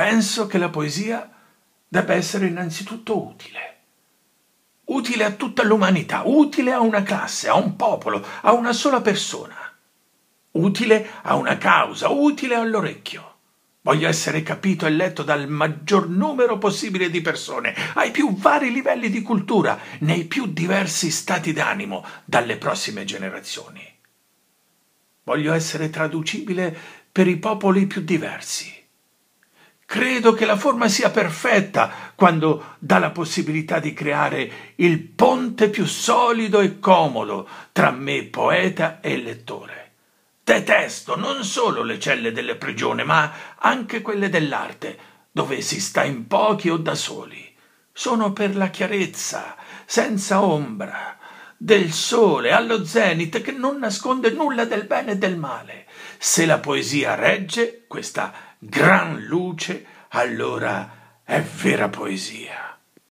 penso che la poesia debba essere innanzitutto utile. Utile a tutta l'umanità, utile a una classe, a un popolo, a una sola persona. Utile a una causa, utile all'orecchio. Voglio essere capito e letto dal maggior numero possibile di persone, ai più vari livelli di cultura, nei più diversi stati d'animo, dalle prossime generazioni. Voglio essere traducibile per i popoli più diversi. Credo che la forma sia perfetta quando dà la possibilità di creare il ponte più solido e comodo tra me, poeta e lettore. Detesto non solo le celle delle prigioni, ma anche quelle dell'arte, dove si sta in pochi o da soli. Sono per la chiarezza, senza ombra, del sole allo zenit che non nasconde nulla del bene e del male. Se la poesia regge questa gran luce, allora è vera poesia.